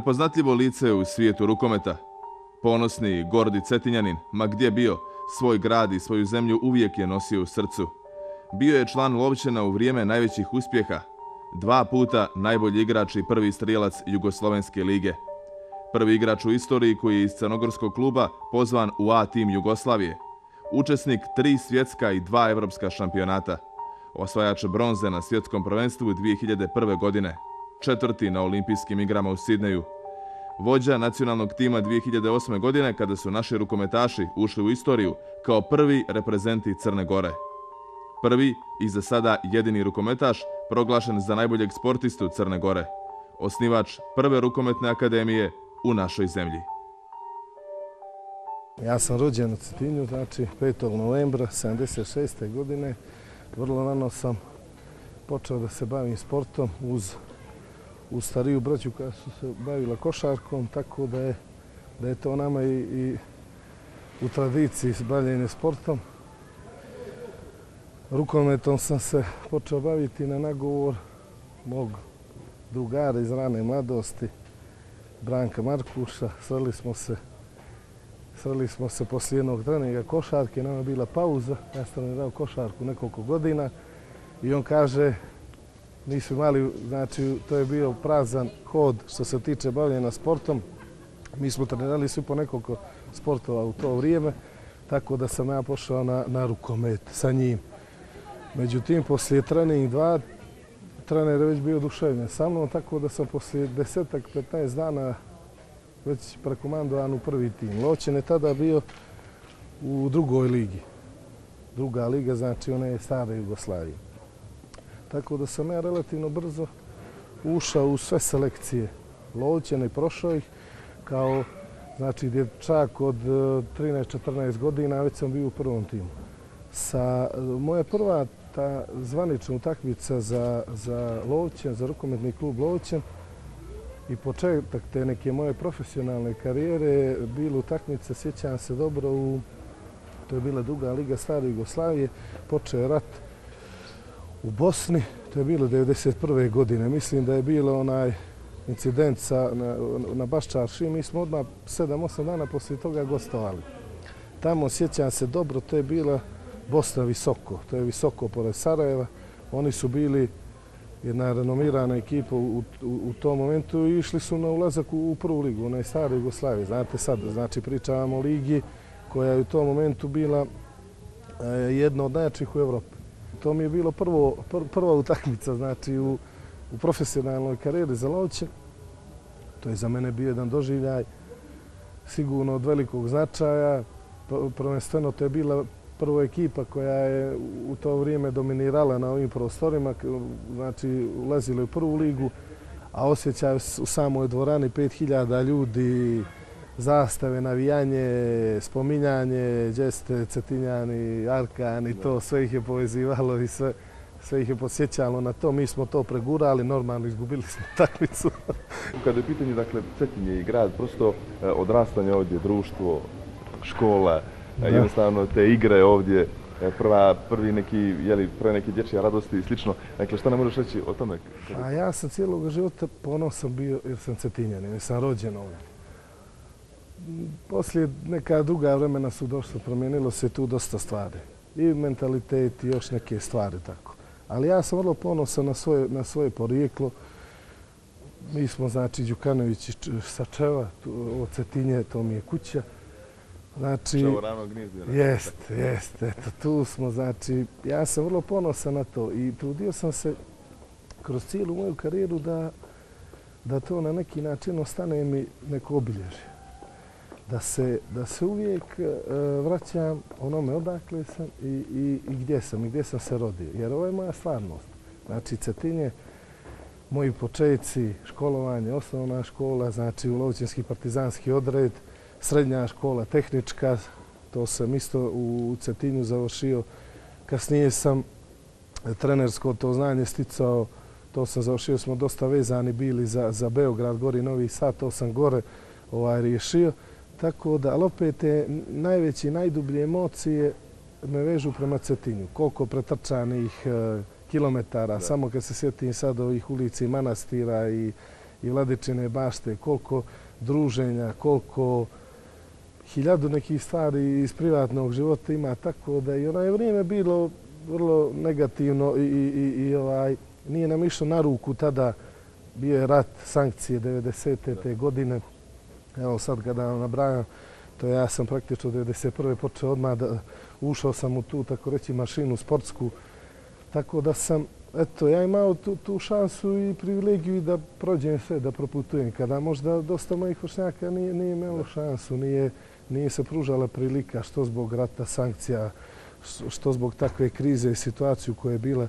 Prepoznatljivo lice u svijetu rukometa. Ponosni, gordi cetinjanin, ma gdje bio, svoj grad i svoju zemlju uvijek je nosio u srcu. Bio je član Lovćena u vrijeme najvećih uspjeha. Dva puta najbolji igrač i prvi strijelac Jugoslovenske lige. Prvi igrač u istoriji koji je iz Crnogorskog kluba pozvan u A tim Jugoslavije. Učesnik tri svjetska i dva evropska šampionata. Osvajač bronze na svjetskom prvenstvu 2001. godine. Četvrti na olimpijskim igrama u Sidneju. Vođa nacionalnog tima 2008. godine kada su naši rukometaši ušli u istoriju kao prvi reprezenti Crne Gore. Prvi i za sada jedini rukometaš proglašen za najboljeg sportistu Crne Gore. Osnivač prve rukometne akademije u našoj zemlji. Ja sam rođen u Cetinju, znači 5. novembra 1976. godine. Vrlo rano sam počeo da se bavim sportom uz, u stariju braću koja su se bavila košarkom, tako da je, da je to nama i, i u tradiciji bavljenje sportom. Rukometom sam se počeo baviti na nagovor mog drugara iz rane mladosti, Branka Markuša. Sreli smo se Sreli smo se poslije jednog treninga košarke, nama je bila pauza, ja sam trenirao košarku nekoliko godina i on kaže, nisu imali, znači to je bio prazan hod što se tiče bavljena sportom. Mi smo trenirali svi po nekoliko sportova u to vrijeme, tako da sam ja pošao na, na rukomet sa njim. Međutim, poslije trening dva, trener je već bio oduševljen sa mnom, tako da sam poslije desetak, 15 dana već prekomandovan u prvi tim. Loćen je tada bio u drugoj ligi. Druga liga, znači ona je stara Jugoslavija. Tako da sam ja relativno brzo ušao u sve selekcije lovćene i prošao ih kao znači dječak od e, 13-14 godina, već sam bio u prvom timu. Sa, e, moja prva ta zvanična utakmica za, za Lovćen, za rukometni klub Lovćen, i početak te neke moje profesionalne karijere bilo utakmica, sjećam se dobro, u, to je bila duga liga stare Jugoslavije, počeo je rat u Bosni, to je bilo 1991. godine. Mislim da je bilo onaj incident sa, na, na Baščarši, mi smo odmah 7-8 dana poslije toga gostovali. Tamo sjećam se dobro, to je bila Bosna visoko, to je visoko pored Sarajeva. Oni su bili jedna renomirana ekipa u, u, u tom momentu i išli su na ulazak u, u prvu ligu, onaj stari Jugoslavije. Znate sad, znači pričavamo o ligi koja je u tom momentu bila e, jedna od najjačih u Evropi. To mi je bilo prvo, pr, prva utakmica znači, u, u profesionalnoj karijeri za Lovće. To je za mene bio jedan doživljaj sigurno od velikog značaja. Prvenstveno to je bila prva ekipa koja je u to vrijeme dominirala na ovim prostorima, znači ulazila u prvu ligu, a osjećaju u samoj dvorani 5000 ljudi, zastave, navijanje, spominjanje, džeste, cetinjani, arkani, to sve ih je povezivalo i sve, sve ih je posjećalo na to. Mi smo to pregurali, normalno izgubili smo takvicu. Kada je pitanje, dakle, Cetinje i grad, prosto e, odrastanje ovdje, društvo, škola, da. jednostavno te igre ovdje, e, prva, prvi neki, jeli, pre neke dječje radosti i slično. Dakle, šta ne možeš reći o tome? A ja sam cijelog života ponosan bio jer sam cetinjan, jer sam rođen ovdje. Poslije neka duga vremena su došlo, promijenilo se tu dosta stvari. I mentalitet i još neke stvari tako. Ali ja sam vrlo ponosan na svoje, na svoje porijeklo. Mi smo, znači, Đukanović sa Čeva, ovo Cetinje, to mi je kuća. Znači, Čavo rano gnizdio. Jest, jest. Eto, tu smo, znači, ja sam vrlo ponosan na to i trudio sam se kroz cijelu moju karijeru da, da to na neki način ostane mi neko obilježje. Da se, da se uvijek uh, vraćam onome odakle sam i, i, i gdje sam i gdje sam se rodio. Jer ovo je moja stvarnost. Znači, Cetinje, moji početci, školovanje, osnovna škola, znači u Lovićinski partizanski odred, srednja škola tehnička, to sam isto u Cetinju završio. Kasnije sam trenersko to znanje sticao, to sam završio, smo dosta vezani bili za, za Beograd, Gori Novi Sad, to sam gore ovaj, riješio. Tako da, ali opet te najveće, najdublje emocije me vežu prema Cetinju. Koliko pretrčanih e, kilometara, samo kad se sjetim sad ovih ulici manastira i i Vladičine bašte, koliko druženja, koliko hiljadu nekih stvari iz privatnog života ima, tako da i ono je vrijeme bilo vrlo negativno i, i, i, i ovaj, nije nam išlo na ruku tada bio je rat, sankcije 90. te godine. Evo sad kada vam nabrajam, to ja sam praktično 91. počeo odmah da ušao sam u tu, tako reći, mašinu sportsku. Tako da sam, eto, ja imao tu, tu šansu i privilegiju da prođem sve, da proputujem. Kada možda dosta mojih vršnjaka nije, nije imalo šansu, nije, nije se pružala prilika što zbog rata, sankcija, što zbog takve krize i situaciju koja je bila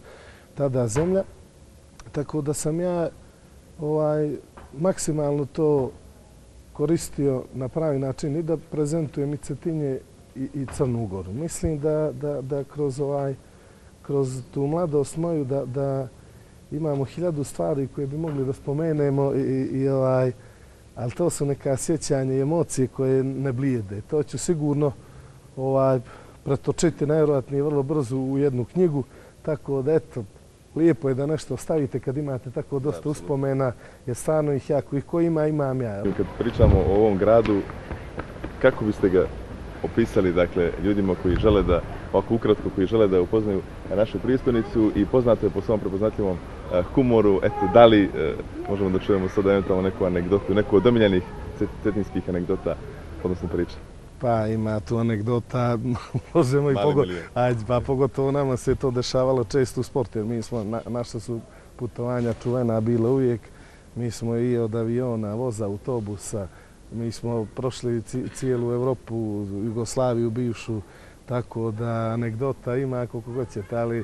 tada zemlja. Tako da sam ja ovaj, maksimalno to koristio na pravi način i da prezentujem i Cetinje i, i Crnu Goru. Mislim da, da, da kroz ovaj kroz tu mladost moju da, da imamo hiljadu stvari koje bi mogli da spomenemo i, i, i ovaj, ali to su neka sjećanja i emocije koje ne blijede. To ću sigurno ovaj, pretočiti najvjerojatnije vrlo brzo u jednu knjigu, tako da eto, lijepo je da nešto stavite kad imate tako dosta uspomena, jer stvarno ih jako ih ko ima, imam ja. Kad pričamo o ovom gradu, kako biste ga opisali dakle, ljudima koji žele da, ovako ukratko, koji žele da upoznaju našu prijestolnicu i poznate po svom prepoznatljivom eh, humoru, eto, da li eh, možemo da čujemo sada eventualno neku anegdotu, neku od omiljenih cetinskih anegdota, odnosno priča? Pa ima tu anegdota, možemo i pogotovo, ajde, pa pogotovo nama se to dešavalo često u sportu, jer mi smo, na, naša su putovanja čuvena bila uvijek, mi smo i od aviona, voza, autobusa, mi smo prošli cijelu Evropu, Jugoslaviju, bivšu, tako da anegdota ima koliko god ćete, ali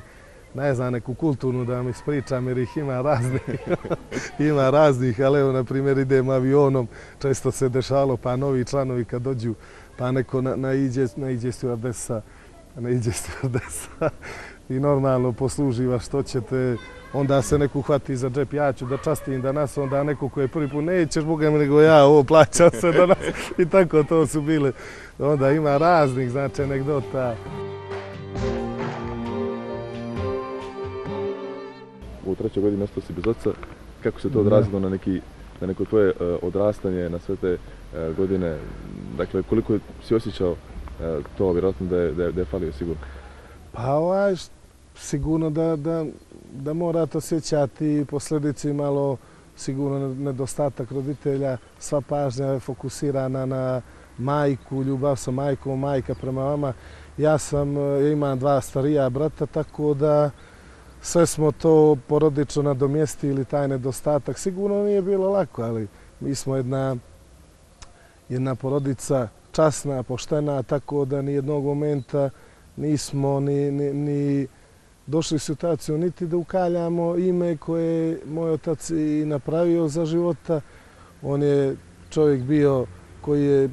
ne znam neku kulturnu da vam ispričam jer ih ima raznih, ima raznih, ali evo na primjer idem avionom, često se dešalo pa novi članovi kad dođu pa neko na, naiđe, naiđe stewardesa, naiđe stewardesa i normalno posluživa što ćete, onda se neko hvati za džep, ja ću da častim da nas, onda neko koji je prvi put, nećeš Boga mi nego ja, ovo plaća se da nas, i tako to su bile. Onda ima raznih, znači, anegdota. U trećoj godini ostao si bez oca, kako se to odrazilo na neki na neko tvoje e, odrastanje, na sve te e, godine, dakle koliko si osjećao e, to, vjerojatno da je, da je, da je falio sigurno? Pa ovaj, sigurno da, da, da morate osjećati posljedice malo sigurno nedostatak roditelja, sva pažnja je fokusirana na majku, ljubav sa majkom, majka prema vama. Ja sam, ja imam dva starija brata, tako da sve smo to porodično nadomjestili, taj nedostatak. Sigurno nije bilo lako, ali mi smo jedna, jedna porodica časna, poštena, tako da ni jednog momenta nismo ni, ni, ni došli u situaciju niti da ukaljamo ime koje je moj otac i napravio za života. On je čovjek bio koji je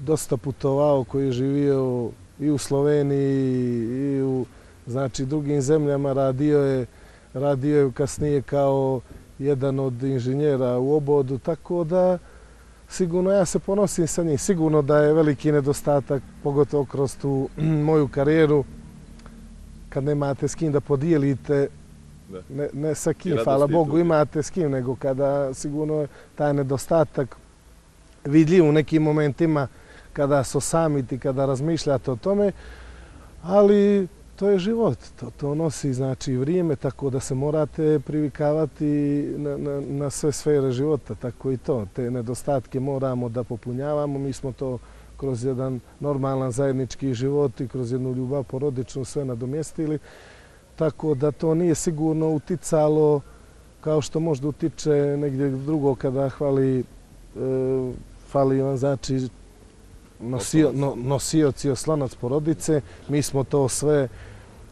dosta putovao, koji je živio i u Sloveniji i u znači drugim zemljama radio je radio je kasnije kao jedan od inženjera u obodu, tako da sigurno ja se ponosim sa njim. Sigurno da je veliki nedostatak, pogotovo kroz tu moju karijeru, kad nemate s kim da podijelite, ne, ne sa kim, hvala Bogu, imate s kim, nego kada sigurno je taj nedostatak vidljiv u nekim momentima kada su samiti, kada razmišljate o tome, ali to je život, to, to nosi znači vrijeme, tako da se morate privikavati na, na, na sve sfere života, tako i to. Te nedostatke moramo da popunjavamo, mi smo to kroz jedan normalan zajednički život i kroz jednu ljubav porodičnu sve nadomjestili, tako da to nije sigurno uticalo kao što možda utiče negdje drugo kada hvali, e, fali vam znači nosio, no, nosioci oslonac porodice. Mi smo to sve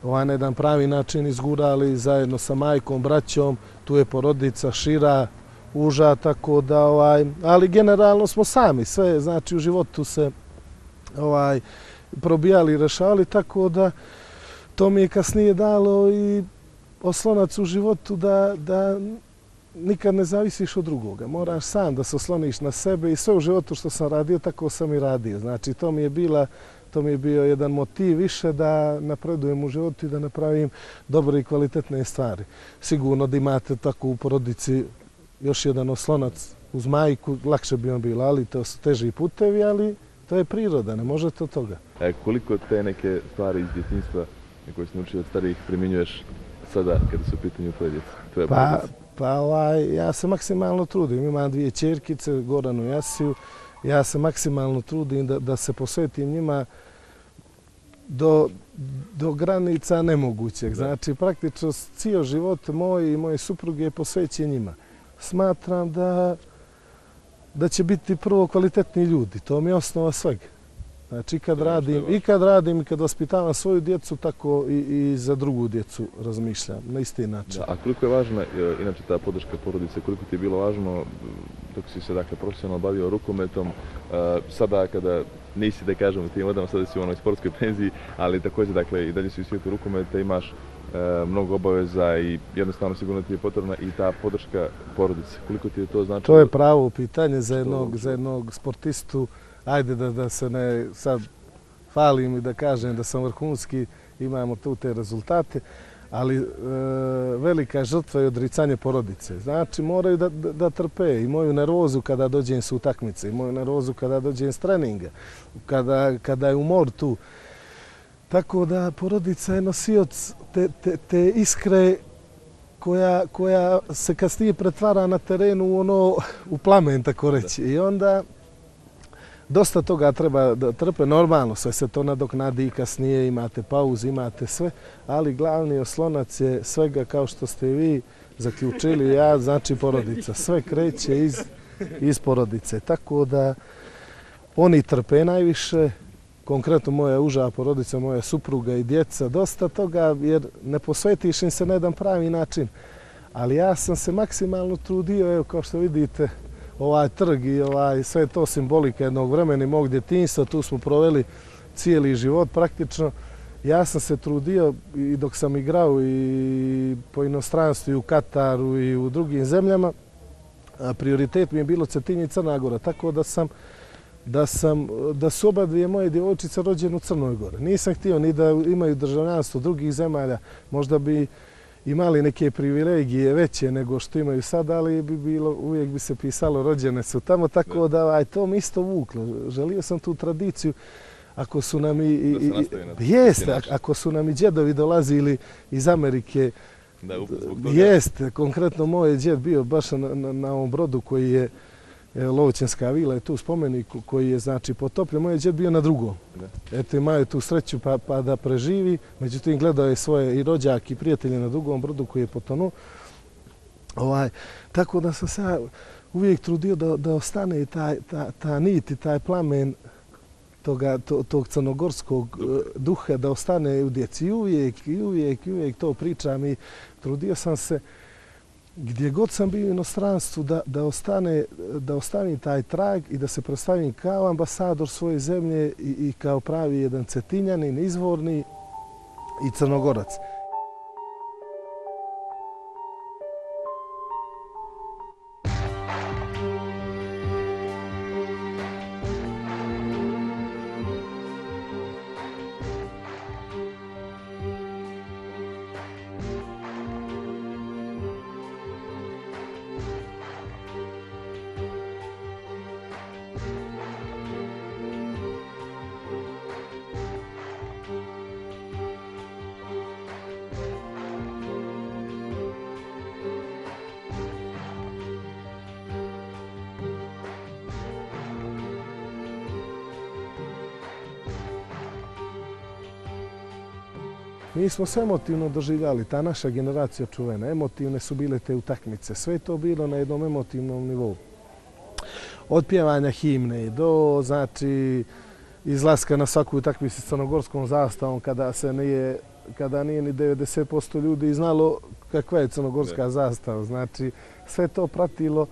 ovaj, na jedan pravi način izgurali zajedno sa majkom, braćom. Tu je porodica šira, uža, tako da, ovaj, ali generalno smo sami, sve, znači u životu se ovaj, probijali i rešavali, tako da to mi je kasnije dalo i oslonac u životu da, da nikad ne zavisiš od drugoga. Moraš sam da se osloniš na sebe i sve u životu što sam radio, tako sam i radio. Znači, to mi je bila to mi je bio jedan motiv više da napredujem u životu i da napravim dobre i kvalitetne stvari. Sigurno da imate tako u porodici još jedan oslonac uz majku, lakše bi on bilo, ali to su teži putevi, ali to je priroda, ne možete od toga. E, koliko te neke stvari iz djetinjstva koje si naučio od starijih primjenjuješ sada kada su u pitanju tvoje djece? Pa, pa ovaj, ja se maksimalno trudim. Imam dvije čerkice, Goranu i Jasiju. Ja se maksimalno trudim da, da se posvetim njima do, do granica nemogućeg. Znači, praktično cijel život moj i moje supruge je posvećen njima. Smatram da, da će biti prvo kvalitetni ljudi. To mi je osnova svega. Znači, kad radim, i kad radim i kad vaspitavam svoju djecu, tako i, i za drugu djecu razmišljam na isti način. Da, a koliko je važna, e, inače, ta podrška porodice, koliko ti je bilo važno dok si se dakle, profesionalno bavio rukometom, uh, sada kada nisi, da kažem, u tim vodama, sada si u onoj sportskoj penziji, ali također, dakle, i dalje si u svijetu rukometa, imaš uh, mnogo obaveza i jednostavno sigurno ti je potrebna i ta podrška porodice. Koliko ti je to znači? To je pravo pitanje za jednog, za jednog sportistu ajde da, da se ne sad falim i da kažem da sam vrhunski, imamo tu te rezultate, ali e, velika žrtva je odricanje porodice. Znači, moraju da, da, da trpe i moju nervozu kada dođem s utakmice, i moju nervozu kada dođem s treninga, kada, kada je umor tu. Tako da porodica je nosioc te, te, te iskre koja, koja se kasnije pretvara na terenu u ono u plamen, tako reći. I onda dosta toga treba da trpe. Normalno, sve se to nadoknadi i kasnije imate pauz, imate sve, ali glavni oslonac je svega kao što ste vi zaključili, ja, znači porodica. Sve kreće iz, iz porodice. Tako da oni trpe najviše, konkretno moja uža porodica, moja supruga i djeca, dosta toga jer ne posvetiš im se na jedan pravi način. Ali ja sam se maksimalno trudio, evo kao što vidite, ovaj trg i ovaj, sve to simbolika jednog vremena i mog djetinjstva. Tu smo proveli cijeli život praktično. Ja sam se trudio i dok sam igrao i po inostranstvu i u Kataru i u drugim zemljama, prioritet mi je bilo Cetinje i Crna Gora, tako da sam da sam da su oba dvije moje djevojčice rođene u Crnoj Gori. Nisam htio ni da imaju državljanstvo drugih zemalja, možda bi imali neke privilegije veće nego što imaju sad, ali bi bilo, uvijek bi se pisalo rođene su tamo, tako da aj, to mi isto vuklo. Želio sam tu tradiciju, ako su nam i... i, i jeste, ako su nam i džedovi dolazili iz Amerike, da, toga. Jeste, konkretno moj džed bio baš na, na, na ovom brodu koji je Lovoćenska vila je tu spomenik koji je znači potopljen. Moj djed bio na drugom. Eto imaju tu sreću pa, pa da preživi. Međutim, gledao je svoje i rođak i prijatelje na drugom brodu koji je potonuo. Ovaj, tako da sam se uvijek trudio da, da ostane taj, ta, ta nit i taj plamen toga, to, tog crnogorskog Duh. duha da ostane u djeci. I uvijek, i uvijek, i uvijek to pričam i trudio sam se gdje god sam bio u inostranstvu da, da, ostane, da ostane taj trag i da se predstavim kao ambasador svoje zemlje i, i kao pravi jedan cetinjanin, izvorni i crnogorac. Mi smo se emotivno doživljali, ta naša generacija čuvena, emotivne su bile te utakmice. Sve to bilo na jednom emotivnom nivou. Od pjevanja himne do, znači, izlaska na svaku utakmicu s crnogorskom zastavom kada se nije kada nije ni 90% ljudi znalo kakva je crnogorska zastava. Znači, sve to pratilo,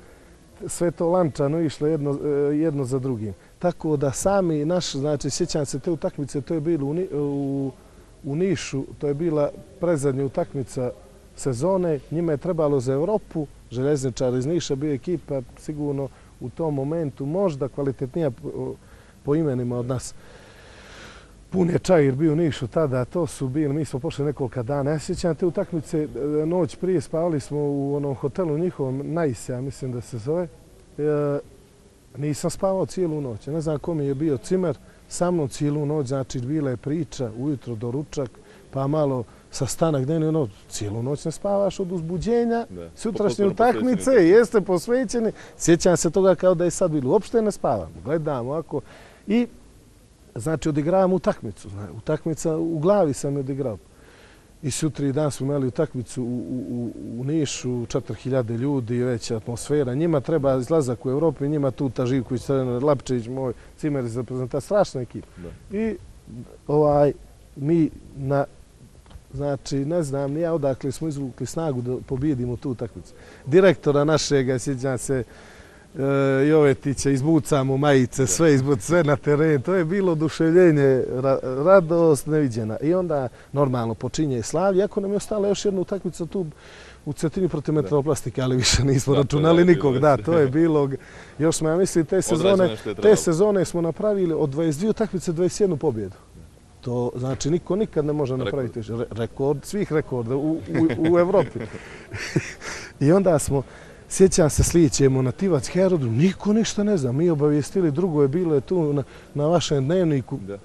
sve to lančano išlo jedno, e, jedno za drugim. Tako da sami naš, znači, sjećam se te utakmice, to je bilo u, u u Nišu, to je bila prezadnja utakmica sezone, njima je trebalo za Evropu, železničar iz Niša bio ekipa sigurno u tom momentu možda kvalitetnija po imenima od nas. Pun je čajir bio u Nišu tada, to su bili, mi smo pošli nekoliko dana. Ja sjećam te utakmice, e, noć prije spavali smo u onom hotelu njihovom, Najse, ja mislim da se zove. E, nisam spavao cijelu noć, ne znam kom je bio cimer, sa mnom cijelu noć, znači bila je priča, ujutro do ručak, pa malo sastanak dnevni, ono, cijelu noć ne spavaš od uzbuđenja, sutrašnje utakmice, jeste posvećeni. Sjećam se toga kao da je sad bilo, uopšte ne spavam, gledam ovako. I, znači, odigravam utakmicu, utakmica u glavi sam je odigrao. I sutri dan smo imali utakmicu u, u, u Nišu, 4000 ljudi, veća atmosfera. Njima treba izlazak u Evropi, njima tu ta Živković, Crvenar, Lapčević, moj cimer iz reprezentacija, strašna ekipa. I ovaj, mi na Znači, ne znam, nije odakle smo izvukli snagu da pobijedimo tu utakmicu. Direktora našega, sjećam se, Jovetića, izbucamo majice, sve izbuc, sve na teren. To je bilo oduševljenje, radost neviđena. I onda normalno počinje Slav, iako nam je ostala još jedna utakmica tu u Cetini protiv metroplastike, ali više nismo računali nikog. Da, to je bilo, još smo, ja mislim, te sezone, te sezone smo napravili od 22 utakmice 21 pobjedu. To znači niko nikad ne može napraviti rekord, svih rekorda u, u, u Evropi. I onda smo, sjećam se, slijećemo na Tivac Herodu, niko ništa ne zna. Mi obavijestili, drugo je bilo je tu na, na vašem dnevniku, da.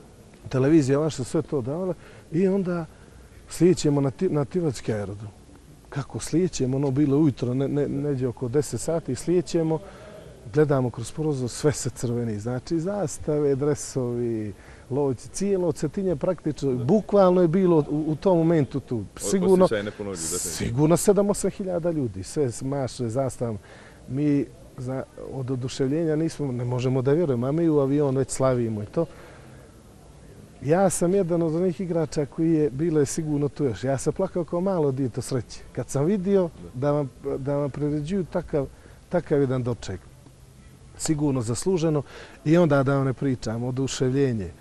televizija vaša sve to davala. I onda slijećemo na, na Tivac Herodu. Kako slijećemo, ono bilo ujutro, ne, ne, neđe oko 10 sati, slijećemo, gledamo kroz prozor, sve se crveni. Znači, zastave, dresovi, lovci, cijelo cetinje praktično, bukvalno je bilo u, u tom momentu tu. Sigurno, sigurno 7-8 hiljada ljudi, sve maše, zastavom. Mi za, od oduševljenja nismo, ne možemo da vjerujemo, a mi u avion već slavimo i to. Ja sam jedan od onih igrača koji je bilo je sigurno tu još. Ja sam plakao kao malo dito sreće. Kad sam vidio da vam, da vam priređuju takav, takav jedan doček, sigurno zasluženo, i onda da vam ne pričam, oduševljenje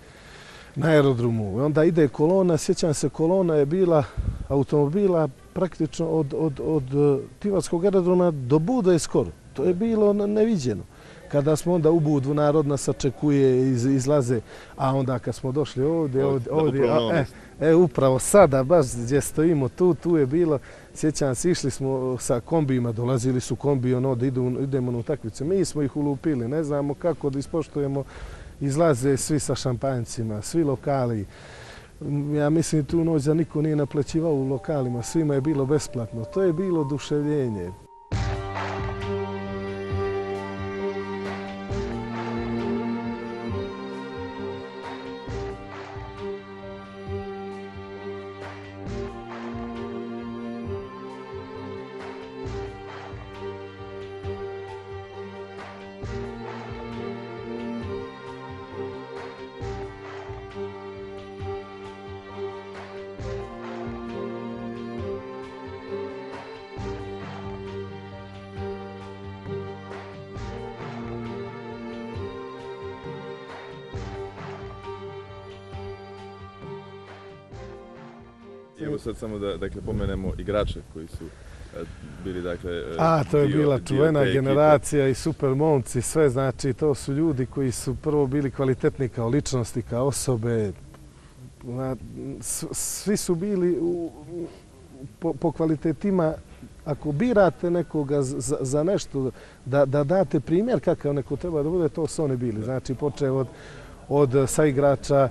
na aerodromu. Onda ide kolona, sjećam se, kolona je bila automobila praktično od, od, od e, Tivatskog aerodroma do Buda je skoro. To je bilo neviđeno. Kada smo onda u Budvu narodna sačekuje, iz, izlaze, a onda kad smo došli ovdje, ovdje, ovdje a, e, e, upravo sada, baš gdje stojimo tu, tu je bilo, sjećam se, išli smo sa kombijima, dolazili su kombi, ono, da idu, idemo na utakvice. Mi smo ih ulupili, ne znamo kako da ispoštujemo izlaze svi sa šampanjcima, svi lokali. Ja mislim tu noć za niko nije naplaćivao u lokalima, svima je bilo besplatno. To je bilo duševljenje. Sad samo da dakle, pomenemo igrače koji su e, bili dakle... E, A, to je bila čuvena generacija i super momci, sve znači to su ljudi koji su prvo bili kvalitetni kao ličnosti, kao osobe. Svi su bili u, po, po kvalitetima ako birate nekoga za, za nešto, da, da date primjer kakav neko treba da bude, to su oni bili. Znači, počeo od, od saigrača,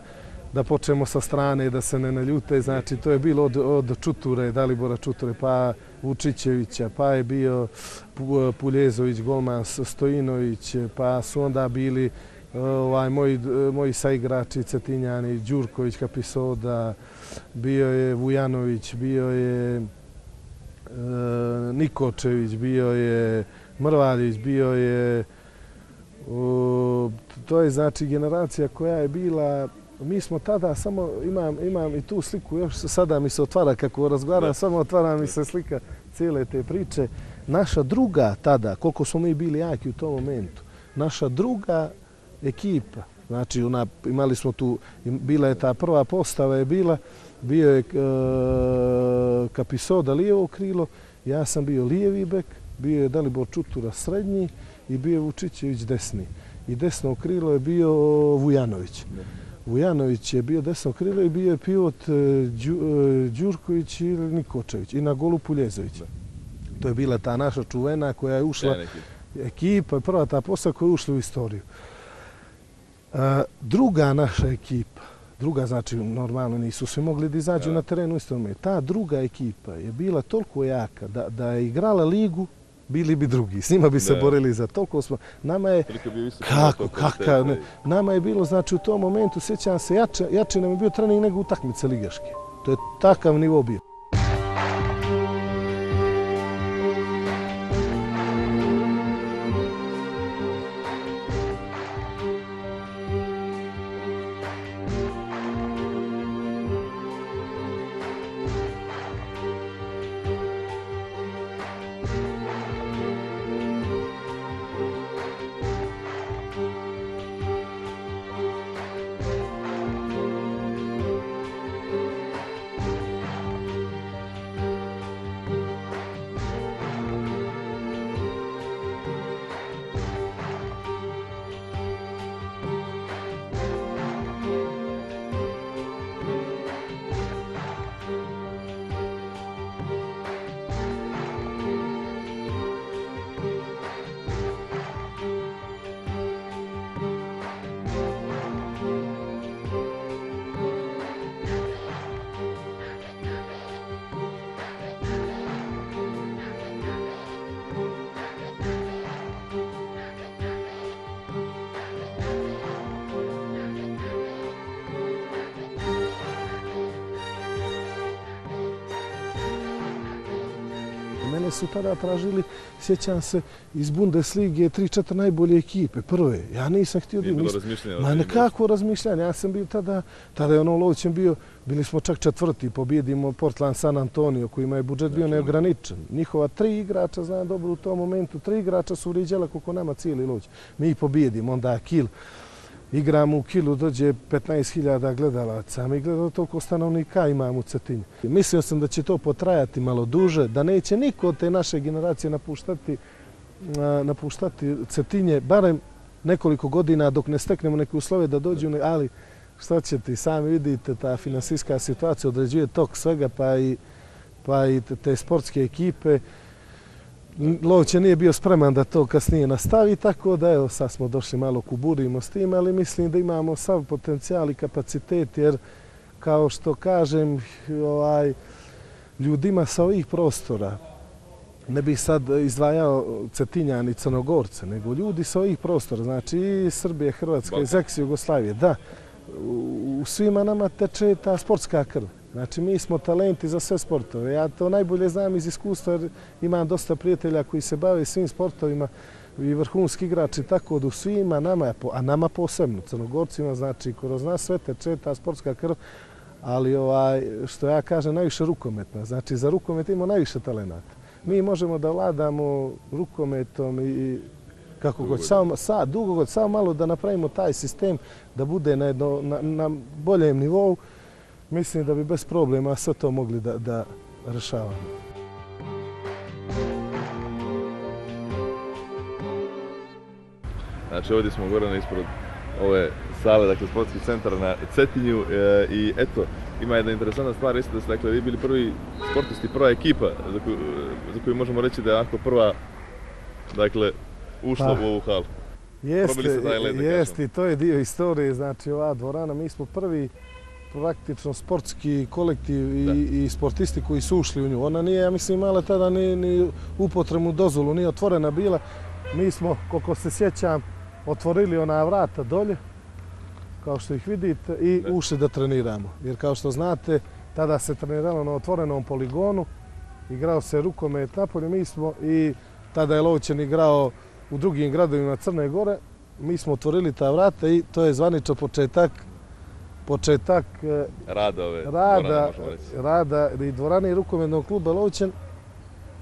da počnemo sa strane, da se ne naljute. Znači, to je bilo od, od Čuture, Dalibora Čuture, pa Vučićevića, pa je bio Puljezović, Golman Stojinović, pa su onda bili ovaj, moji, moji saigrači Cetinjani, Đurković, Kapisoda, bio je Vujanović, bio je e, Nikočević, bio je Mrvaljić, bio je... O, to je znači generacija koja je bila mi smo tada samo, imam, imam i tu sliku, još sada mi se otvara kako razgovaram, samo otvara mi se slika cijele te priče. Naša druga tada, koliko smo mi bili jaki u tom momentu, naša druga ekipa, znači ona, imali smo tu, bila je ta prva postava je bila, bio je e, Kapisoda lijevo krilo, ja sam bio lijevi bek, bio je Dalibor Čutura srednji i bio je Vučićević desni. I desno krilo je bio Vujanović. Vujanović je bio desno krilo i bio je pivot e, Đu, e, Đurković i Nikočević i na golu Puljezović. To je bila ta naša čuvena koja je ušla, ekipa. ekipa, prva ta posla koja je ušla u istoriju. A, druga naša ekipa, druga znači normalno nisu svi mogli da izađu Da. na terenu isto vrijeme. Ta druga ekipa je bila toliko jaka da, da je igrala ligu, bili bi drugi. S njima bi se Da. borili za toliko smo. Nama je kako, kakav, ne, nama je bilo, znači u tom momentu, sjećam se, jače, jače nam je bio trening nego utakmice ligaške. To je takav nivo bio. Su tada tražili, sjećam se, iz Bundeslige 3-4 najbolje ekipe, prve. Ja nisam htio da... Nije bilo nisam- razmišljanja. o Ma nekako razmišljanje, ja sam bio tada, tada je ono Lovićem bio, bili smo čak četvrti, pobjedimo Portland San Antonio, kojima je budžet bio Znači, neograničen. Njihova tri igrača, znam dobro u tom momentu, tri igrača su vrijeđala koliko nama cijeli Lović. Mi ih pobjedimo, onda Kil igram u Kilu, dođe 15.000 gledalaca, a mi gledamo toliko stanovnika imamo u Cetinju. Mislio sam da će to potrajati malo duže, da neće niko od te naše generacije napuštati, napuštati Cetinje, barem nekoliko godina dok ne steknemo neke uslove da dođu, ali što ćete sami vidite, ta finansijska situacija određuje tok svega, pa i, pa i te sportske ekipe. Lovće nije bio spreman da to kasnije nastavi, tako da evo sad smo došli malo kuburimo s tim, ali mislim da imamo sav potencijal i kapacitet, jer kao što kažem, ovaj, ljudima sa ovih prostora, ne bih sad izdvajao Cetinjan i Crnogorce, nego ljudi sa ovih prostora, znači i Srbije, Hrvatske, iz Balkan. ex-Jugoslavije, da, u svima nama teče ta sportska krv. Znači mi smo talenti za sve sportove. Ja to najbolje znam iz iskustva jer imam dosta prijatelja koji se bave svim sportovima i vrhunski igrači, tako da u svima nama, a nama posebno, crnogorcima, znači kroz nas sve teče ta sportska krv, ali ovaj, što ja kažem, najviše rukometna. Znači za rukomet imamo najviše talenata. Mi možemo da vladamo rukometom i, kako Dugo god, god. samo, sad, dugo god, samo malo da napravimo taj sistem da bude na, jedno, na, na boljem nivou, mislim da bi bez problema sve to mogli da, da rešavamo. Znači ovdje smo gore ispred ove sale, dakle sportski centar na Cetinju e, i eto, ima jedna interesantna stvar, jeste da ste dakle, vi bili prvi sportisti, prva ekipa za koju, za koju možemo reći da je onako prva dakle, ušla Pa, u ovu halu. Jeste, jeste, i to je dio istorije, znači ova dvorana, mi smo prvi praktično sportski kolektiv i, Da. i sportisti koji su ušli u nju. Ona nije, ja mislim, imala tada ni, ni upotrebnu dozvolu, nije otvorena bila. Mi smo, koliko se sjećam, otvorili ona vrata dolje, kao što ih vidite, i Da. ušli da treniramo. Jer kao što znate, tada se treniralo na otvorenom poligonu, igrao se rukomet napolje, mi smo i tada je Lovćen igrao u drugim gradovima Crne Gore. Mi smo otvorili ta vrata i to je zvanično početak početak e, Rada ove rada, dvorane, i dvorane i rukometnog kluba Lovćen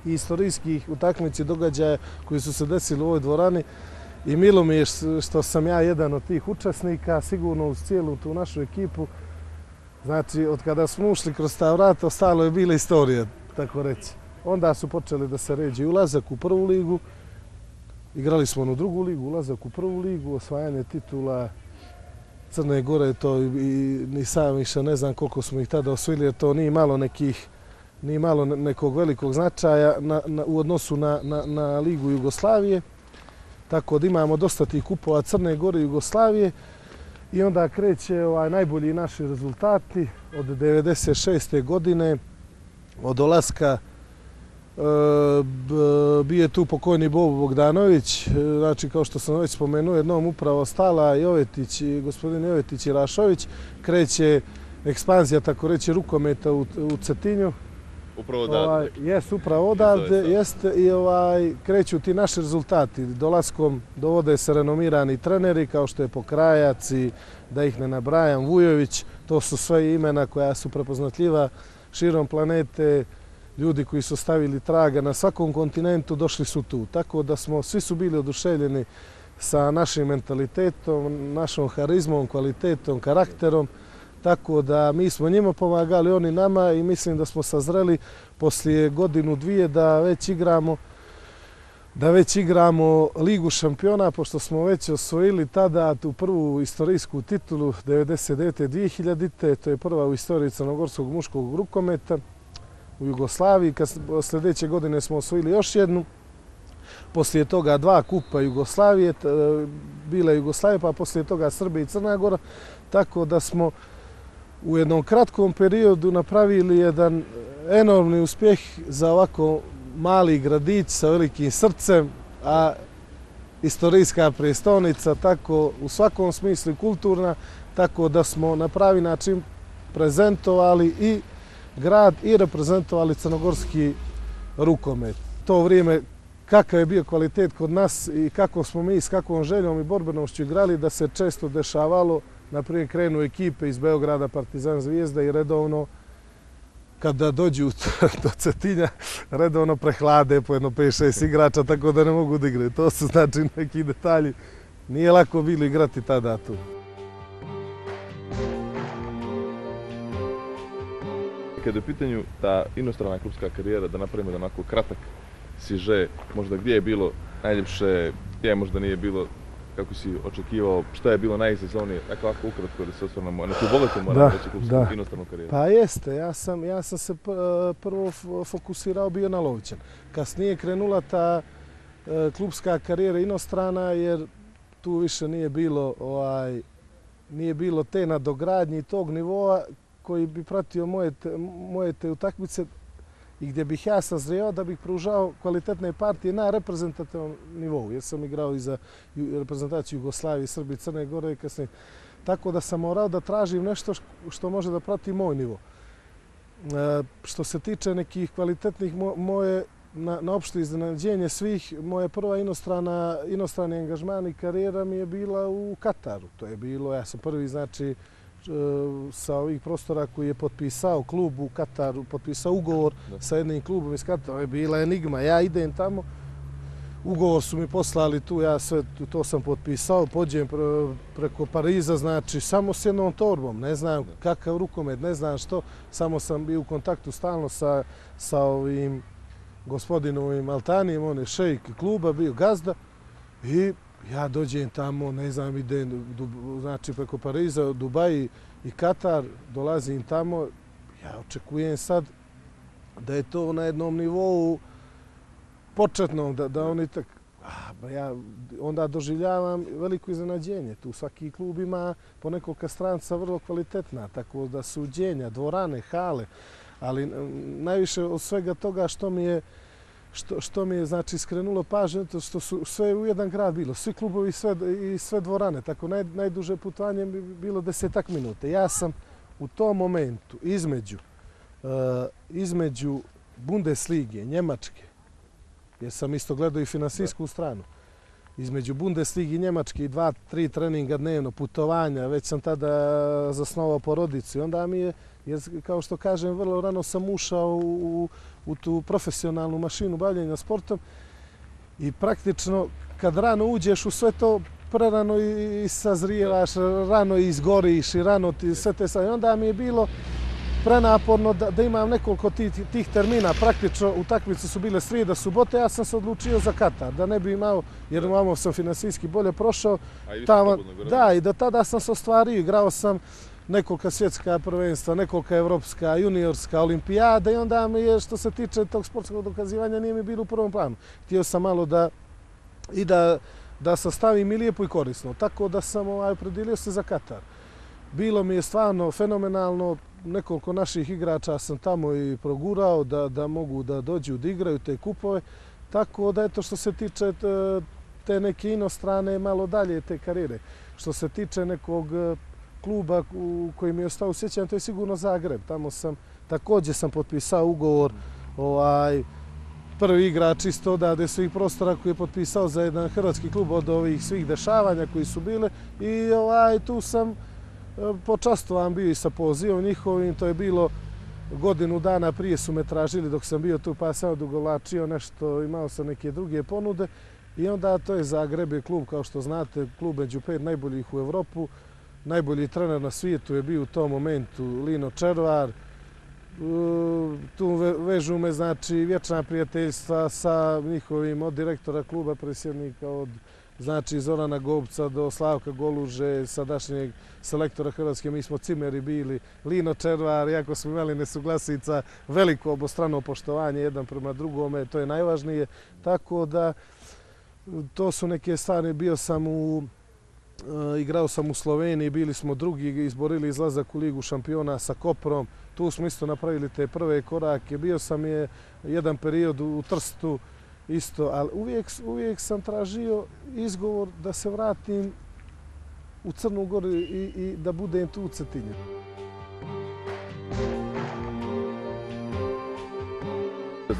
i istorijskih utakmici događaja koji su se desili u ovoj dvorani. I milo mi je što sam ja jedan od tih učesnika, sigurno uz cijelu tu našu ekipu. Znači, od kada smo ušli kroz ta vrata, ostalo je bila istorija, tako reći. Onda su počeli da se ređe ulazak u prvu ligu, igrali smo onu drugu ligu, ulazak u prvu ligu, osvajanje titula Crne Gore, to i, ni sam više ne znam koliko smo ih tada osvojili, jer to nije malo nekih nije malo nekog velikog značaja na, na, u odnosu na, na, na Ligu Jugoslavije. Tako da imamo dosta tih kupova Crne Gore i Jugoslavije i onda kreće ovaj najbolji naši rezultati od 96. godine od dolaska e, bio je tu pokojni Bobo Bogdanović, e, znači kao što sam već spomenuo, jednom upravo stala Jovetić i gospodin Jovetić i Rašović, kreće ekspanzija, tako reći, rukometa u, u Cetinju, Upravo odavde. Ovaj, jes, upravo odavde, jeste i ovaj, kreću ti naši rezultati. Dolaskom dovode se renomirani treneri kao što je Pokrajac i da ih ne nabrajam, Vujović, to su sve imena koja su prepoznatljiva širom planete, ljudi koji su stavili traga na svakom kontinentu došli su tu. Tako da smo, svi su bili oduševljeni sa našim mentalitetom, našom harizmom, kvalitetom, karakterom. Tako da mi smo njima pomagali, oni nama i mislim da smo sazreli poslije godinu dvije da već igramo da već igramo Ligu šampiona, pošto smo već osvojili tada tu prvu istorijsku titulu 99-2000, to je prva u istoriji crnogorskog muškog rukometa u Jugoslaviji. Kad sljedeće godine smo osvojili još jednu, poslije toga dva kupa Jugoslavije, e, bila Jugoslavija, pa poslije toga Srbe i Crna Gora, tako da smo u jednom kratkom periodu napravili jedan enormni uspjeh za ovako mali gradić sa velikim srcem, a istorijska prestonica, tako u svakom smislu kulturna, tako da smo na pravi način prezentovali i grad i reprezentovali crnogorski rukomet. To vrijeme kakav je bio kvalitet kod nas i kako smo mi s kakvom željom i borbenošću igrali da se često dešavalo naprijed krenu ekipe iz Beograda, Partizan Zvijezda i redovno kada dođu do Cetinja, redovno prehlade po jedno 5-6 igrača, tako da ne mogu da igraju. To su znači neki detalji. Nije lako bilo igrati tada tu. Kada je u pitanju ta inostrana klubska karijera, da napravimo onako kratak siže, možda gdje je bilo najljepše, gdje možda nije bilo kako si očekivao, šta je bilo najizazovnije, tako ovako ukratko da se osvrnemo na tu boletu moram reći klubsku inostranu karijeru. Pa jeste, ja sam, ja sam se prvo fokusirao bio na Lovćan. Kasnije krenula ta e, klubska karijera inostrana jer tu više nije bilo ovaj nije bilo te nadogradnje tog nivoa koji bi pratio moje te, moje te utakmice i gdje bih ja sazreo da bih pružao kvalitetne partije na reprezentativnom nivou. Jer sam igrao i za reprezentaciju Jugoslavije, Srbije, Crne Gore i kasnije. Tako da sam morao da tražim nešto što može da prati moj nivo. E, što se tiče nekih kvalitetnih moje na, na opšte iznenađenje svih, moja prva inostrana, inostrani angažman i karijera mi je bila u Kataru. To je bilo, ja sam prvi, znači, sa ovih prostora koji je potpisao klub u Kataru, potpisao ugovor sa jednim klubom iz Katara, je bila enigma. Ja idem tamo, ugovor su mi poslali tu, ja sve to sam potpisao, pođem preko Pariza, znači samo s jednom torbom, ne znam kakav rukomet, ne znam što, samo sam bio u kontaktu stalno sa, sa ovim gospodinovim Altanijem, on je šejk kluba, bio gazda. I ja dođem tamo, ne znam, idem znači, preko Pariza, Dubaji i Katar, dolazim tamo, ja očekujem sad da je to na jednom nivou početnom, da, da oni tak, a, ja onda doživljavam veliko iznenađenje. Tu svaki klub ima po nekoliko stranca vrlo kvalitetna, tako da suđenja, dvorane, hale, ali najviše od svega toga što mi je što, što mi je znači skrenulo pažnju, to što su sve u jedan grad bilo, svi klubovi i sve, i sve dvorane, tako naj, najduže putovanje bi bilo desetak minuta. Ja sam u tom momentu između, uh, između Bundeslige, Njemačke, jer sam isto gledao i finansijsku stranu, između Bundeslige i Njemačke i dva, tri treninga dnevno, putovanja, već sam tada zasnovao porodicu i onda mi je, jer kao što kažem, vrlo rano sam ušao u, u tu profesionalnu mašinu bavljenja sportom i praktično kad rano uđeš u sve to, prerano i sazrijevaš, rano izgoriš i rano ti sve te sad. I onda mi je bilo prenaporno da, da imam nekoliko tih, tih termina. Praktično u takmicu su bile srijeda, subote, ja sam se odlučio za Katar, da ne bi imao, jer imamo sam finansijski bolje prošao. I Tamo, da, i do tada sam se ostvario, igrao sam nekolika svjetska prvenstva, nekolika evropska, juniorska, olimpijada i onda mi je što se tiče tog sportskog dokazivanja nije mi bilo u prvom planu. Htio sam malo da i da, da sastavim i lijepo i korisno. Tako da sam ovaj, predilio se za Katar. Bilo mi je stvarno fenomenalno, nekoliko naših igrača sam tamo i progurao da, da mogu da dođu da igraju te kupove. Tako da eto što se tiče eh, te, neke inostrane malo dalje te karijere. Što se tiče nekog eh, kluba u koji mi je ostao usjećan, to je sigurno Zagreb. Tamo sam, također sam potpisao ugovor ovaj, prvi igrač isto odade svih prostora koji je potpisao za jedan hrvatski klub od ovih svih dešavanja koji su bile. I ovaj, tu sam eh, počastovan bio i sa pozivom njihovim, to je bilo godinu dana prije su me tražili dok sam bio tu pa sam odugovlačio nešto, imao sam neke druge ponude. I onda to je Zagreb je klub kao što znate, klub među pet najboljih u Evropu, najbolji trener na svijetu je bio u tom momentu Lino Červar, e, tu vežu me znači vječna prijateljstva sa njihovim od direktora kluba presjednika od znači Zorana Gobca do Slavka Goluže, sadašnjeg selektora Hrvatske, mi smo cimeri bili, Lino Červar, jako smo imali nesuglasica, veliko obostrano poštovanje jedan prema drugome, to je najvažnije, tako da to su neke stvari, bio sam u E, igrao sam u Sloveniji, bili smo drugi, izborili izlazak u Ligu šampiona sa Koprom, tu smo isto napravili te prve korake. Bio sam je jedan period u Trstu isto, ali uvijek, uvijek sam tražio izgovor da se vratim u Crnu Goru i, i da budem tu u Cetinju.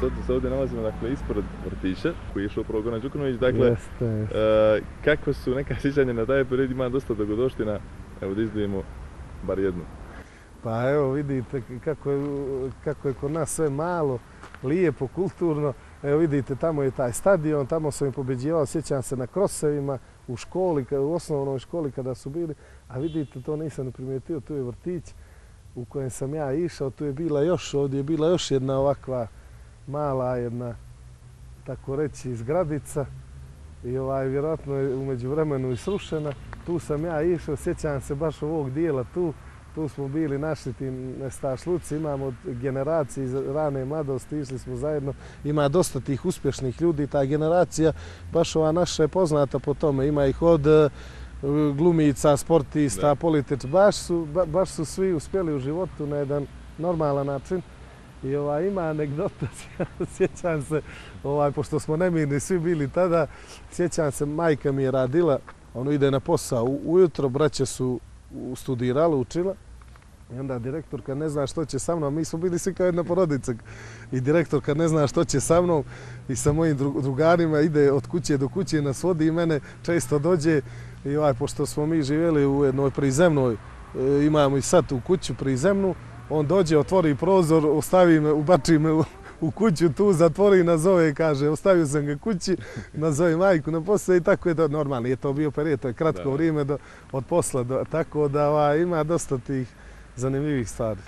Sad se ovdje nalazimo dakle, ispred vrtića koji je išao prvo Goran Đukanović. Dakle, Jeste, jeste. uh, kako su neka sjećanja na taj period, ima dosta dogodoština. Evo da izdvijemo bar jednu. Pa evo vidite kako je, kako je kod nas sve malo, lijepo, kulturno. Evo vidite, tamo je taj stadion, tamo sam im pobeđivao, sjećam se na krosevima u školi, u osnovnoj školi kada su bili. A vidite, to nisam primijetio, tu je vrtić u kojem sam ja išao, tu je bila još, ovdje je bila još jedna ovakva mala jedna, tako reći, zgradica. I ovaj, vjerojatno je umeđu vremenu i srušena. Tu sam ja išao, sjećam se baš ovog dijela tu, tu smo bili našli ti nestašluci, imamo generaciji iz rane mladosti, išli smo zajedno, ima dosta tih uspješnih ljudi, ta generacija, baš ova naša je poznata po tome, ima ih od e, glumica, sportista, politič, baš su, ba, baš su svi uspjeli u životu na jedan normalan način. I ovaj, ima anegdota, sjećam se, ovaj, pošto smo nemirni svi bili tada, sjećam se, majka mi je radila, ono ide na posao, ujutro braće su studirala, učila. I onda direktorka ne zna što će sa mnom, mi smo bili svi kao jedna porodica. I direktorka ne zna što će sa mnom i sa mojim drugarima ide od kuće do kuće na svodi i mene često dođe. I ovaj, pošto smo mi živjeli u jednoj prizemnoj, e, imamo i sad tu kuću prizemnu, on dođe, otvori prozor, ostavi me, ubači me u, u kuću tu, zatvori, nazove i kaže, ostavio sam ga kući, nazove majku na posle i tako je to normalno. Je to bio period, to je kratko da. vrijeme do, od posla, do, tako da va, ima dosta tih zanimljivih stvari.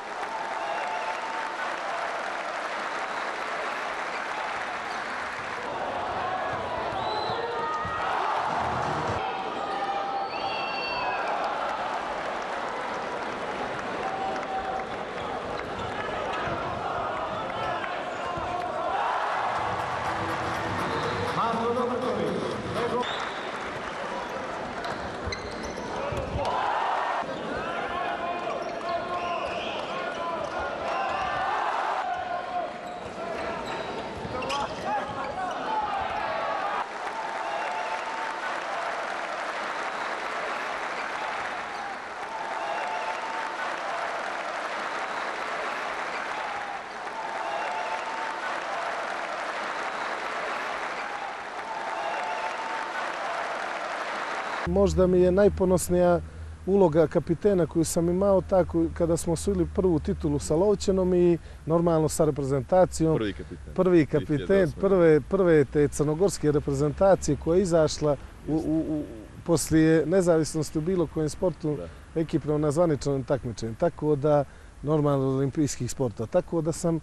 Možda mi je najponosnija uloga kapitena koju sam imao tako kada smo osvojili prvu titulu sa Lovćenom i normalno sa reprezentacijom. Prvi kapiten. Prvi kapiten, prve, prve te crnogorske reprezentacije koja je izašla u, u, u, poslije nezavisnosti u bilo kojem sportu da. ekipnom na zvaničnom takmičenju. Tako da normalno olimpijskih sporta. Tako da sam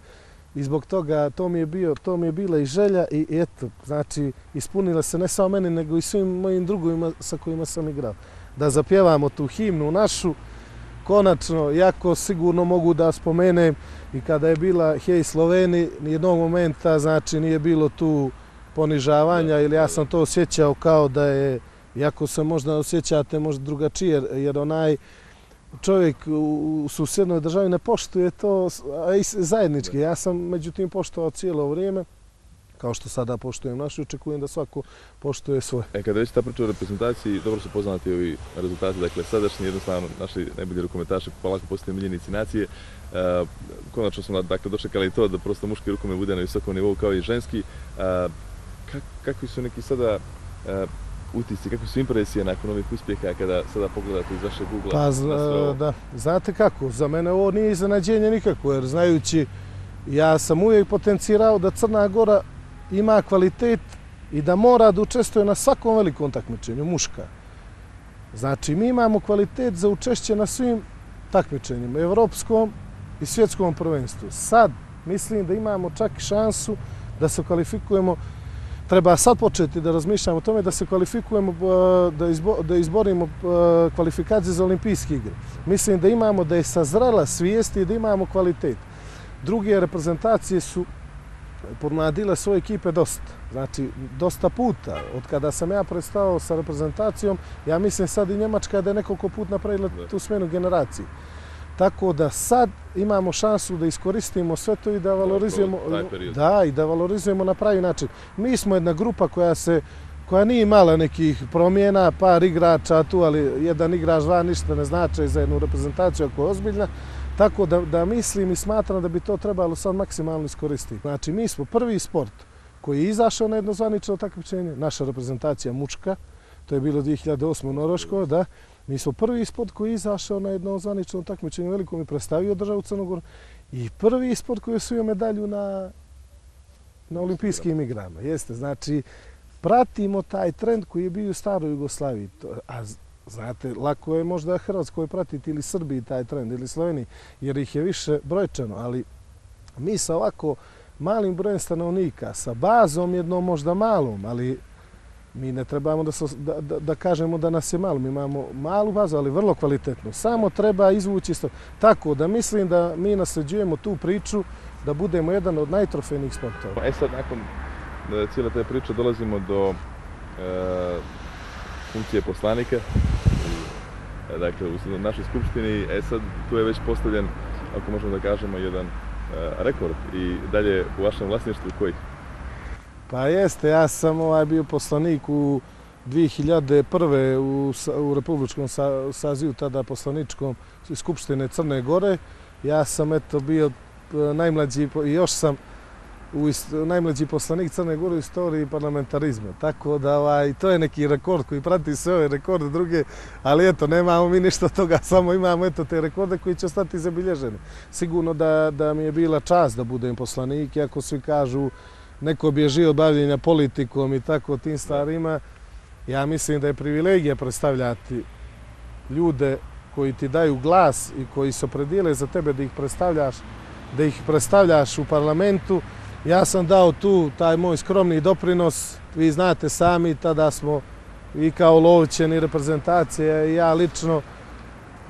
i zbog toga to mi je bio to mi je bila i želja i eto znači ispunila se ne samo meni nego i svim mojim drugovima sa kojima sam igrao. Da zapjevamo tu himnu našu konačno jako sigurno mogu da spomenem i kada je bila Hej Sloveni nijednog momenta znači nije bilo tu ponižavanja ili ja sam to osjećao kao da je iako se možda osjećate možda drugačije jer onaj čovjek u susjednoj državi ne poštuje to zajednički. Ja sam međutim poštovao cijelo vrijeme kao što sada poštujem našu, očekujem da svako poštuje svoje. E, kada već ta priča o reprezentaciji, dobro su poznati ovi rezultati, dakle, sadašnji, jednostavno, naši najbolji rukometaši polako postaju miljenici nacije. E, konačno smo, dakle, dočekali to da prosto muški rukome bude na visokom nivou kao i ženski. E, kak, kakvi su neki sada e, utisci, kakve su impresije nakon ovih uspjeha kada sada pogledate iz vašeg ugla? Pa, da, znate kako, za mene ovo nije iznenađenje nikako, jer znajući, ja sam uvijek potencirao da Crna Gora ima kvalitet i da mora da učestvuje na svakom velikom takmičenju, muška. Znači, mi imamo kvalitet za učešće na svim takmičenjima, evropskom i svjetskom prvenstvu. Sad, mislim da imamo čak šansu da se kvalifikujemo treba sad početi da razmišljamo o tome da se kvalifikujemo, eh, da, izbo, da izborimo eh, kvalifikacije za olimpijske igre. Mislim da imamo, da je sazrela svijest i da imamo kvalitet. Druge reprezentacije su pomladile svoje ekipe dosta. Znači, dosta puta. Od kada sam ja predstavao sa reprezentacijom, ja mislim sad i Njemačka da je nekoliko put napravila tu smenu generaciji. Tako da sad imamo šansu da iskoristimo sve to i da valorizujemo da i da valorizujemo na pravi način. Mi smo jedna grupa koja se koja nije imala nekih promjena, par igrača tu, ali jedan igrač dva ništa ne znači za jednu reprezentaciju ako je ozbiljna. Tako da, da mislim i smatram da bi to trebalo sad maksimalno iskoristiti. Znači, mi smo prvi sport koji je izašao na jedno zvanično takvičenje, naša reprezentacija Mučka, to je bilo 2008. u Noroškoj, da, Mi smo prvi sport koji je izašao na jednom zvaničnom takmičenju velikom i predstavio državu Crnogoru i prvi sport koji je osvojio medalju na, na olimpijskim igrama. Jeste, znači, pratimo taj trend koji je bio u staroj Jugoslaviji. A znate, lako je možda Hrvatskoj pratiti ili Srbiji taj trend ili Sloveniji, jer ih je više brojčano, ali mi sa ovako malim brojem stanovnika, sa bazom jednom možda malom, ali mi ne trebamo da, da, da, da kažemo da nas je malo. Mi imamo malu bazu, ali vrlo kvalitetnu. Samo treba izvući isto. Tako da mislim da mi nasljeđujemo tu priču da budemo jedan od najtrofejnijih sportova. E sad, nakon e, cijele te priče dolazimo do e, funkcije poslanika. E, dakle, u našoj skupštini, e sad, tu je već postavljen, ako možemo da kažemo, jedan e, rekord. I dalje u vašem vlasništvu koji? Pa jeste, ja sam ovaj bio poslanik u 2001. u, u Republičkom sa, sazivu, tada poslaničkom Skupštine Crne Gore. Ja sam eto bio e, najmlađi, i još sam u najmlađi poslanik Crne Gore u istoriji parlamentarizma. Tako da ovaj, to je neki rekord koji prati sve ove rekorde druge, ali eto, nemamo mi ništa toga, samo imamo eto te rekorde koji će ostati zabilježeni. Sigurno da, da mi je bila čast da budem poslanik, iako svi kažu neko bježi od bavljenja politikom i tako tim stvarima, ja mislim da je privilegija predstavljati ljude koji ti daju glas i koji se predijele za tebe da ih predstavljaš, da ih predstavljaš u parlamentu. Ja sam dao tu taj moj skromni doprinos, vi znate sami, tada smo i kao lovćeni reprezentacije i ja lično.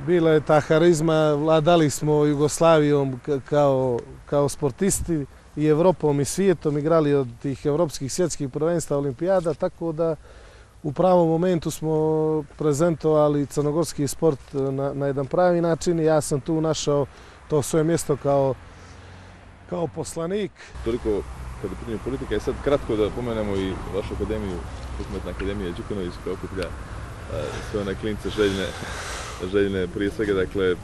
Bila je ta harizma, vladali smo Jugoslavijom kao, kao sportisti i Evropom i svijetom igrali od tih evropskih svjetskih prvenstva olimpijada, tako da u pravom momentu smo prezentovali crnogorski sport eh, na, na jedan pravi način i ja sam tu našao to svoje mjesto kao, kao poslanik. Toliko kada pitanje politika, je sad kratko da pomenemo i vašu akademiju, Hukmetna akademija Đukanović, koja okuplja eh, sve one klince željne, željne prije svega, dakle,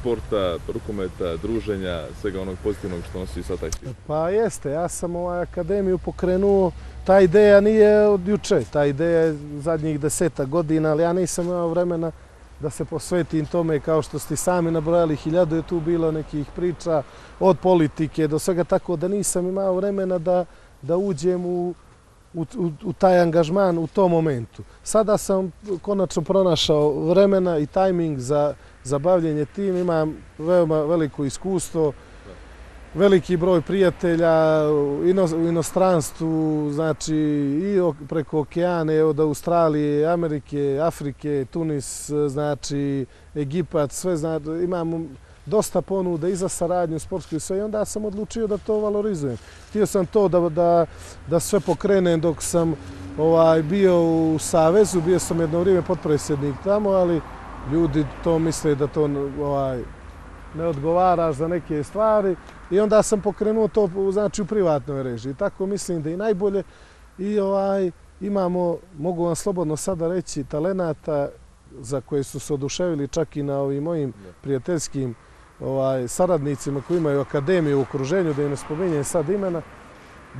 sporta, rukometa, druženja, svega onog pozitivnog što nosi sa taj svijet? Pa jeste, ja sam ovaj akademiju pokrenuo, ta ideja nije od juče, ta ideja je zadnjih deseta godina, ali ja nisam imao vremena da se posvetim tome kao što ste sami nabrojali, hiljadu je tu bilo nekih priča od politike do svega tako da nisam imao vremena da, da uđem u, u, u, u taj angažman u tom momentu. Sada sam konačno pronašao vremena i tajming za za bavljenje tim, imam veoma veliko iskustvo, veliki broj prijatelja u inostranstvu, znači i preko okeane, od Australije, Amerike, Afrike, Tunis, znači Egipat, sve znači, imamo dosta ponuda i za saradnju sportsku i sve i onda sam odlučio da to valorizujem. Htio sam to da, da, da sve pokrenem dok sam ovaj, bio u Savezu, bio sam jedno vrijeme potpredsjednik tamo, ali ljudi to misle da to ovaj, ne odgovara za neke stvari i onda sam pokrenuo to znači u privatnoj režiji. Tako mislim da i najbolje i ovaj imamo, mogu vam slobodno sada reći, talenata za koje su se oduševili čak i na ovim mojim prijateljskim ovaj, saradnicima koji imaju akademiju u okruženju, da im ne spominjem sad imena,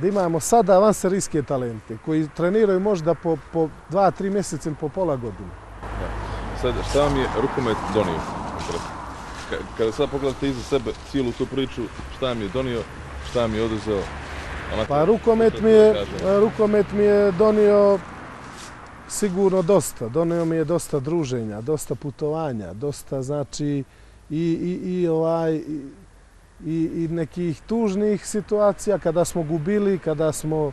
da imamo sada avanserijske talente koji treniraju možda po, po dva, tri mjeseca ili po pola godine. Sad, šta vam je rukomet donio? Kada sad pogledate iza sebe cijelu tu priču, šta vam je donio, šta vam je oduzeo? Onako, pa rukomet mi, je, rukomet mi je donio sigurno dosta. Donio mi je dosta druženja, dosta putovanja, dosta znači i, i, i, ovaj, i, i nekih tužnih situacija kada smo gubili, kada smo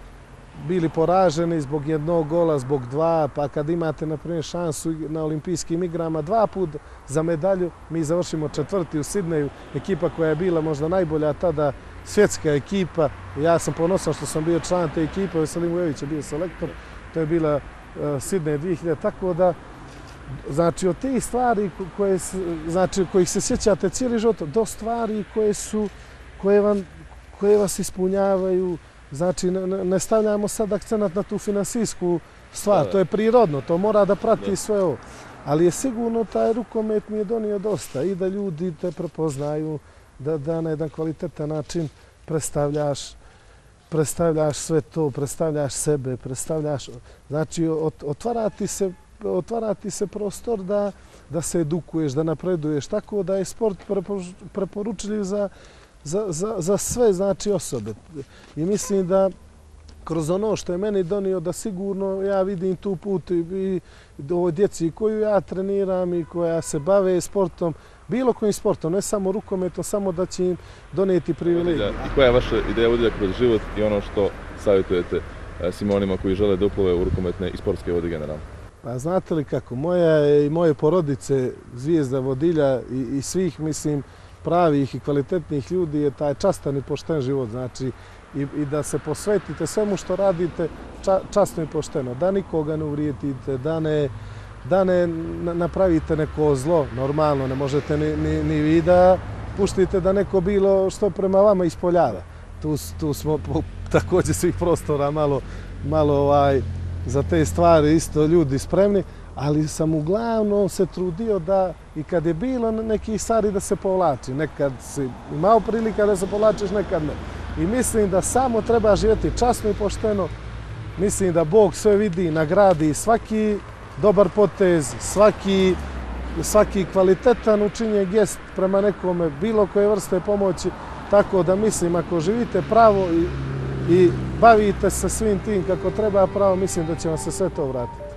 bili poraženi zbog jednog gola, zbog dva, pa kad imate na primjer šansu na olimpijskim igrama dva put za medalju, mi završimo četvrti u Sidneju, ekipa koja je bila možda najbolja tada, svjetska ekipa. Ja sam ponosan što sam bio član te ekipe, Veselin Ujević je bio selektor, to je bila e, uh, 2000, tako da Znači, od te stvari koje, znači, kojih se sjećate cijeli život, do stvari koje su, koje, vam, koje vas ispunjavaju, znači, ne, ne stavljamo sad akcenat na tu finansijsku stvar, to je prirodno, to mora da prati sve ovo. Ali je sigurno taj rukomet mi je donio dosta i da ljudi te prepoznaju, da, da na jedan kvalitetan način predstavljaš predstavljaš sve to, predstavljaš sebe, predstavljaš, znači otvarati se otvarati se prostor da, da se edukuješ, da napreduješ. Tako da je sport preporučljiv za, za, za, za sve znači osobe. I mislim da kroz ono što je meni donio da sigurno ja vidim tu put i ovoj djeci koju ja treniram i koja se bave sportom, bilo kojim sportom, ne samo rukometom, samo da će im doneti privilegiju. I koja je vaša ideja vodilja kroz život i ono što savjetujete e, svima onima koji žele da uplove u rukometne i sportske vode generalno? Pa znate li kako, moja i moje porodice, zvijezda vodilja i, i svih, mislim, pravih i kvalitetnih ljudi je taj častan i pošten život. Znači, i, i da se posvetite svemu što radite ča, častno i pošteno. Da nikoga ne uvrijetite, da ne, da ne napravite neko zlo, normalno, ne možete ni, ni, ni vi da puštite da neko bilo što prema vama ispoljava. Tu, tu smo po, također svih prostora malo, malo ovaj, za te stvari isto ljudi spremni, ali sam uglavnom se trudio da i kad je bilo neki stvari da se povlači. Nekad si imao prilika da se povlačiš, nekad ne. I mislim da samo treba živjeti časno i pošteno. Mislim da Bog sve vidi, nagradi svaki dobar potez, svaki, svaki kvalitetan učinjen gest prema nekome, bilo koje vrste pomoći. Tako da mislim, ako živite pravo i i bavite se svim tim kako treba pravo, mislim da će vam se sve to vratiti.